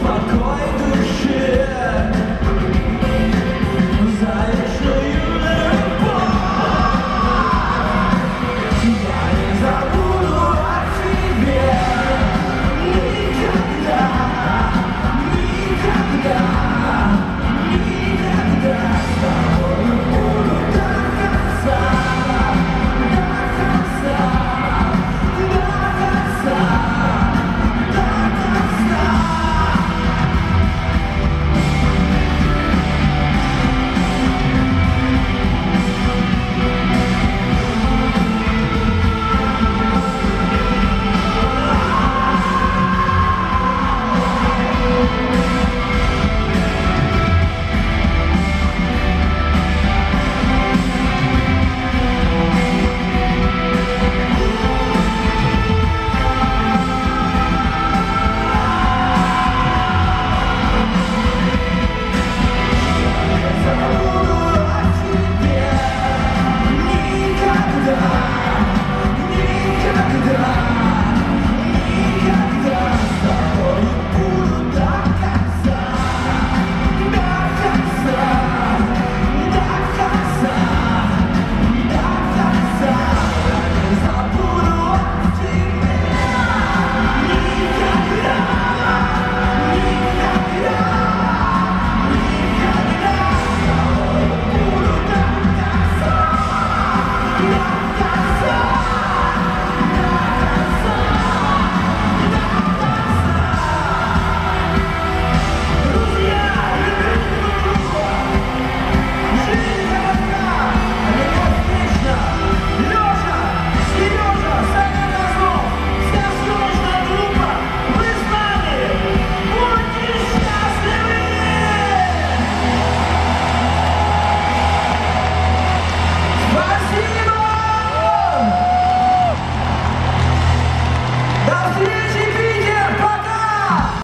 Fuck